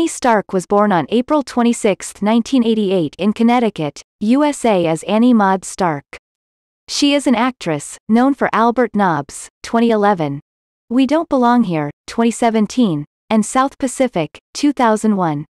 Annie Starke was born on April 26, 1988 in Connecticut, USA as Annie Maud Starke. She is an actress, known for Albert Nobbs, 2011. We Don't Belong Here, 2017, and South Pacific, 2001.